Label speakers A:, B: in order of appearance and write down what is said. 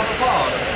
A: Ins Käsehaus runterfahren.